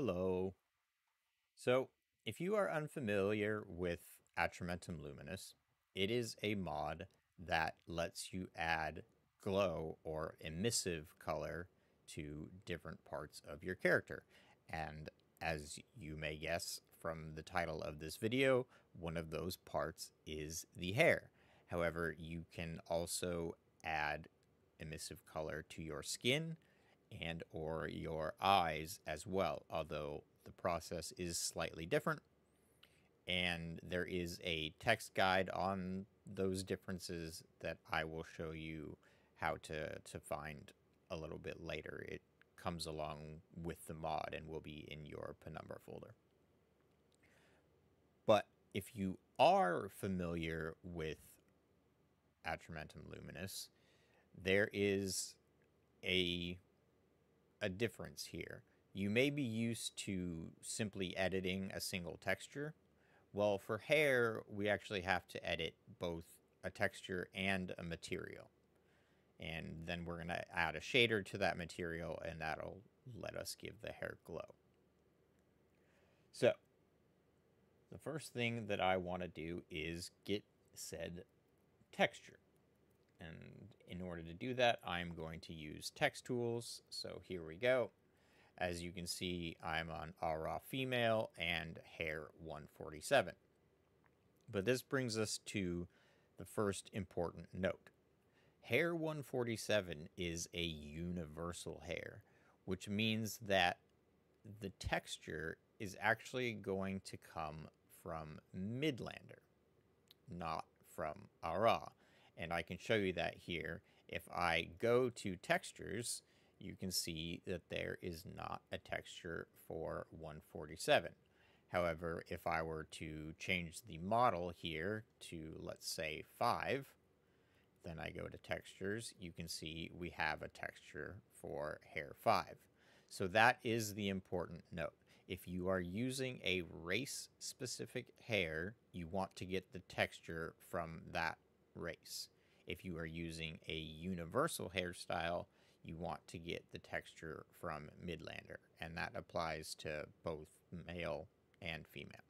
Hello. So, if you are unfamiliar with Atramentum Luminis, it is a mod that lets you add glow or emissive color to different parts of your character. And as you may guess from the title of this video, one of those parts is the hair. However, you can also add emissive color to your skin and or your eyes as well, although the process is slightly different. And there is a text guide on those differences that I will show you how to, to find a little bit later. It comes along with the mod and will be in your Penumbra folder. But if you are familiar with Atramentum Luminis, there is a a difference here. You may be used to simply editing a single texture. Well, for hair, we actually have to edit both a texture and a material. And then we're going to add a shader to that material, and that'll let us give the hair glow. So, the first thing that I want to do is get said texture. And in order to do that, I'm going to use TexTools. So here we go. As you can see, I'm on Au Ra female and hair 147. But this brings us to the first important note. Hair 147 is a universal hair, which means that the texture is actually going to come from Midlander, not from Au Ra. And I can show you that here. If I go to textures, you can see that there is not a texture for 147. However, if I were to change the model here to, let's say, 5, then I go to textures, you can see we have a texture for hair 5. So that is the important note. If you are using a race-specific hair, you want to get the texture from that race. If you are using a universal hairstyle, you want to get the texture from Midlander, and that applies to both male and female.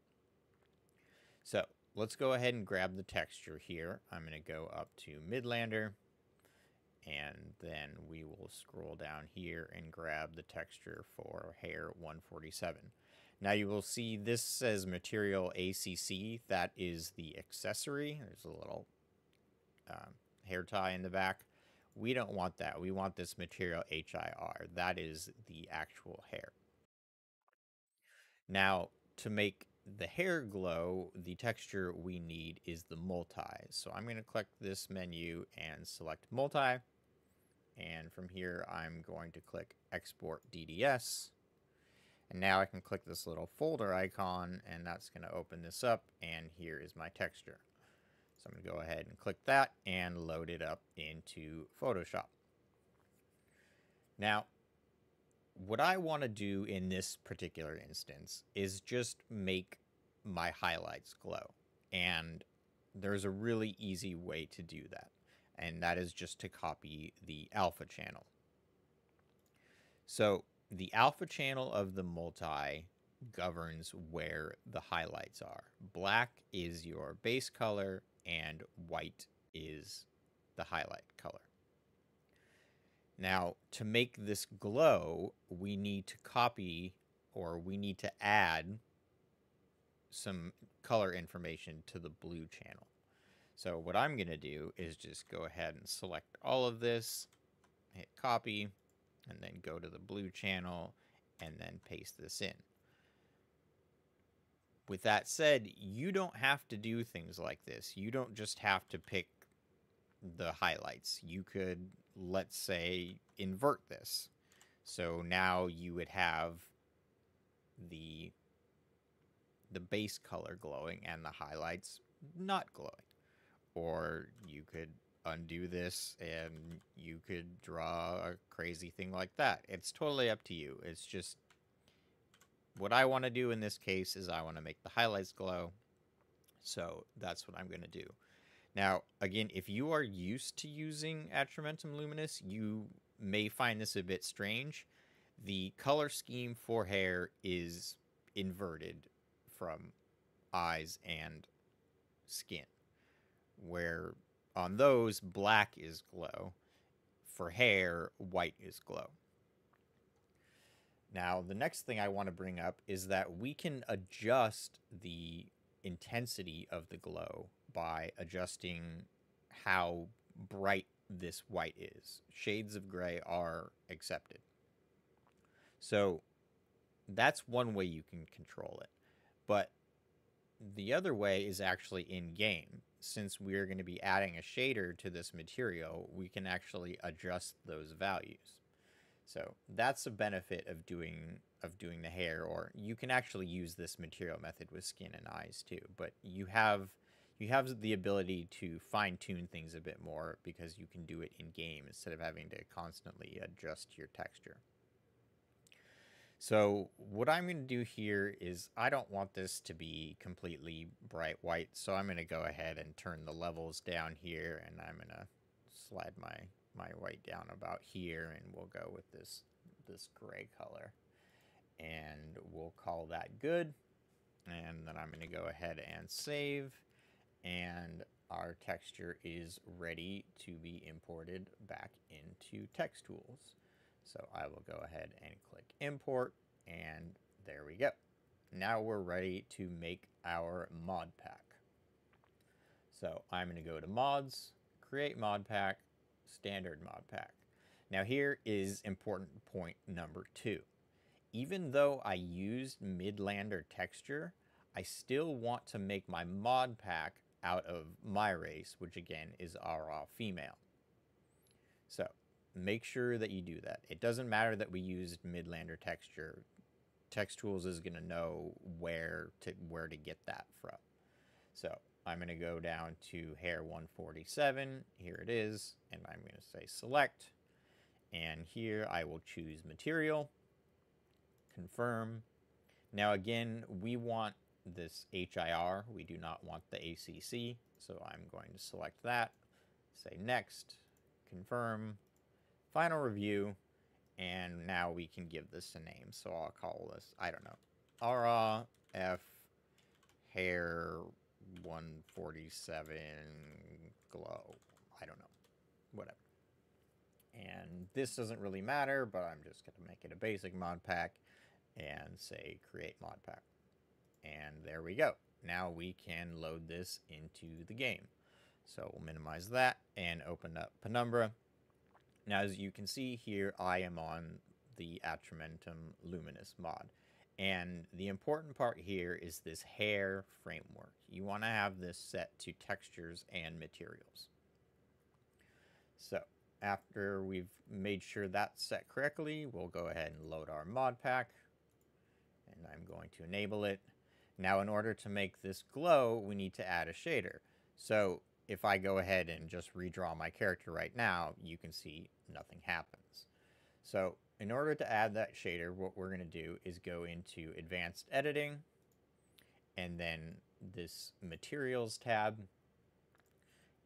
So let's go ahead and grab the texture here. I'm going to go up to Midlander, and then we will scroll down here and grab the texture for hair 147. Now you will see this says material ACC. That is the accessory. There's a little um, hair tie in the back. We don't want that. We want this material HIR. That is the actual hair. Now, to make the hair glow, the texture we need is the multi. So I'm going to click this menu and select multi. And from here, I'm going to click export DDS. And now I can click this little folder icon and that's going to open this up. And here is my texture. I'm going to go ahead and click that and load it up into Photoshop. Now, what I want to do in this particular instance is just make my highlights glow. And there's a really easy way to do that. And that is just to copy the alpha channel. So the alpha channel of the multi governs where the highlights are. Black is your base color and white is the highlight color. Now, to make this glow, we need to copy or we need to add some color information to the blue channel. So what I'm going to do is just go ahead and select all of this, hit copy, and then go to the blue channel and then paste this in. With that said, you don't have to do things like this. You don't just have to pick the highlights. You could, let's say, invert this. So now you would have the the base color glowing and the highlights not glowing. Or you could undo this and you could draw a crazy thing like that. It's totally up to you. It's just what I want to do in this case is I want to make the highlights glow. So that's what I'm going to do. Now, again, if you are used to using Atramentum Luminis, you may find this a bit strange. the color scheme for hair is inverted from eyes and skin, where on those, black is glow. For hair, white is glow. Now, the next thing I want to bring up is that we can adjust the intensity of the glow by adjusting how bright this white is. Shades of gray are accepted. So that's one way you can control it. But the other way is actually in game. Since we're going to be adding a shader to this material, we can actually adjust those values. So that's a benefit of doing of doing the hair, or you can actually use this material method with skin and eyes too. But you have you have the ability to fine tune things a bit more because you can do it in game instead of having to constantly adjust your texture. So what I'm going to do here is I don't want this to be completely bright white, so I'm going to go ahead and turn the levels down here, and I'm going to slide my, my white down about here, and we'll go with this, this gray color. And we'll call that good. And then I'm going to go ahead and save, and our texture is ready to be imported back into TexTools. So I will go ahead and click import and there we go. Now we're ready to make our mod pack. So I'm going to go to mods, create mod pack, standard mod pack. Now here is important point number two. Even though I used Midlander texture, I still want to make my mod pack out of my race, which again is Au Ra female. So make sure that you do that. It doesn't matter that we used Midlander texture. TexTools is going to know where to where to get that from. So I'm going to go down to hair 147. Here it is. And I'm going to say select. And here I will choose material, confirm. Now again, we want this HIR. We do not want the ACC. So I'm going to select that, say next, confirm, final review, and now we can give this a name. So I'll call this, I don't know, Au Ra F Hair 147 Glow. I don't know, whatever. And this doesn't really matter, but I'm just going to make it a basic mod pack and say create mod pack. And there we go. Now we can load this into the game. So we'll minimize that and open up Penumbra. Now, as you can see here, I am on the Atramentum Luminis mod. And the important part here is this hair framework. You want to have this set to textures and materials. So after we've made sure that's set correctly, we'll go ahead and load our mod pack. And I'm going to enable it. Now, in order to make this glow, we need to add a shader. So if I go ahead and just redraw my character right now, you can see nothing happens. So in order to add that shader, what we're going to do is go into Advanced Editing, and then this Materials tab,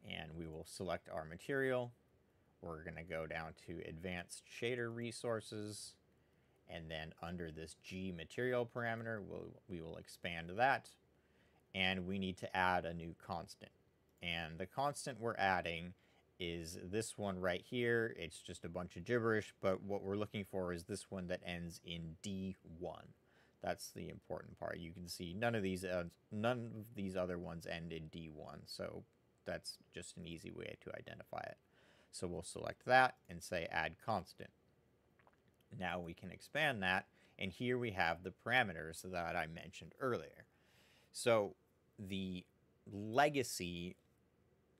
and we will select our material. We're going to go down to Advanced Shader Resources, and then under this G material parameter, we'll, we will expand that, and we need to add a new constant. And the constant we're adding is this one right here. It's just a bunch of gibberish, but what we're looking for is this one that ends in D1. That's the important part. You can see none of these uh, none of these other ones end in D1, so that's just an easy way to identify it. So we'll select that and say add constant. Now we can expand that, and here we have the parameters that I mentioned earlier. So the legacy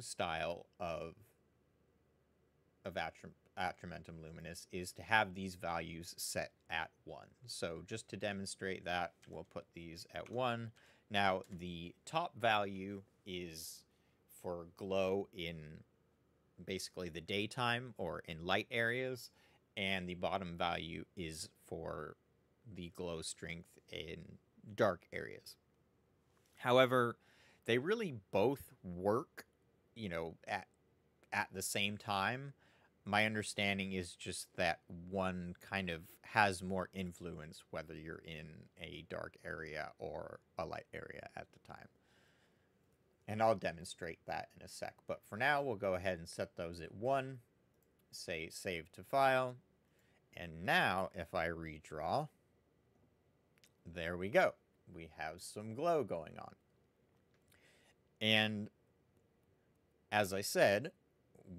style of of Atramentum Luminis is to have these values set at 1. So just to demonstrate that, we'll put these at 1. Now, the top value is for glow in basically the daytime or in light areas, and the bottom value is for the glow strength in dark areas. However, they really both work you know, at at the same time. My understanding is just that one kind of has more influence whether you're in a dark area or a light area at the time. And I'll demonstrate that in a sec. But for now, we'll go ahead and set those at 1. Say save to file. And now, if I redraw, there we go. We have some glow going on. And as I said,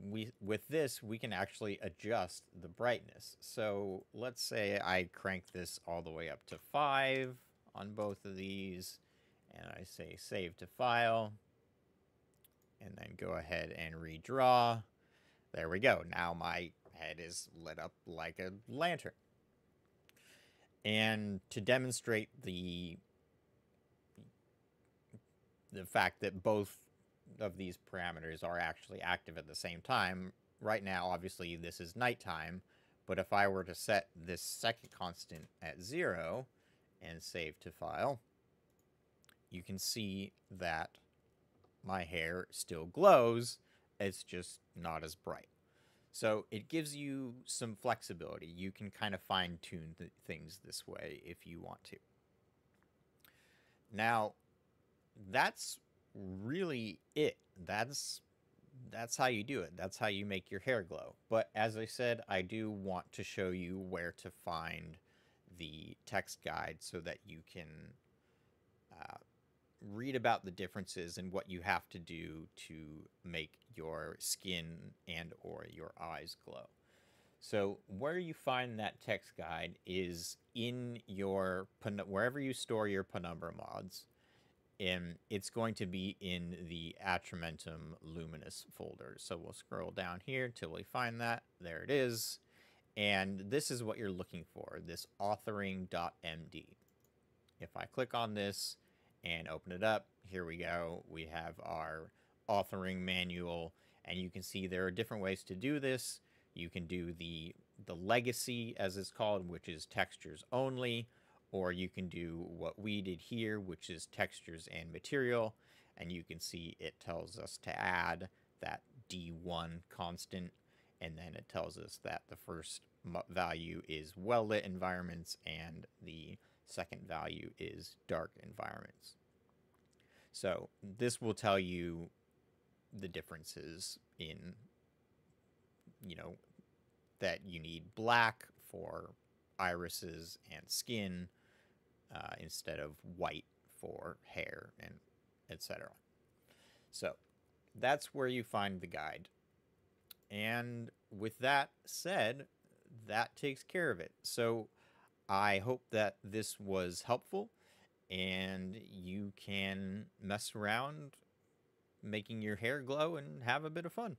we with this, we can actually adjust the brightness. So let's say I crank this all the way up to 5 on both of these. And I say save to file and then go ahead and redraw. There we go. Now my head is lit up like a lantern. And to demonstrate the the fact that both of these parameters are actually active at the same time, right now obviously this is nighttime, but if I were to set this second constant at zero and save to file, you can see that my hair still glows, it's just not as bright. So it gives you some flexibility. You can kind of fine tune th things this way if you want to. Now, that's really it. That's that's how you do it. That's how you make your hair glow. But as I said, I do want to show you where to find the text guide so that you can uh, read about the differences and what you have to do to make your skin and or your eyes glow. So where you find that text guide is in your wherever you store your penumbra mods and it's going to be in the Atramentum Luminis folder. So we'll scroll down here till we find that. There it is. And this is what you're looking for, this authoring.md. If I click on this, and open it up. Here we go. We have our authoring manual and you can see there are different ways to do this. You can do the the legacy as it's called, which is textures only, or you can do what we did here, which is textures and material. And you can see it tells us to add that D1 constant, and then it tells us that the first value is well lit environments and the Second value is dark environments. So this will tell you the differences in, you know, that you need black for irises and skin uh, instead of white for hair and etc. So that's where you find the guide. And with that said, that takes care of it. So I hope that this was helpful and you can mess around making your hair glow and have a bit of fun.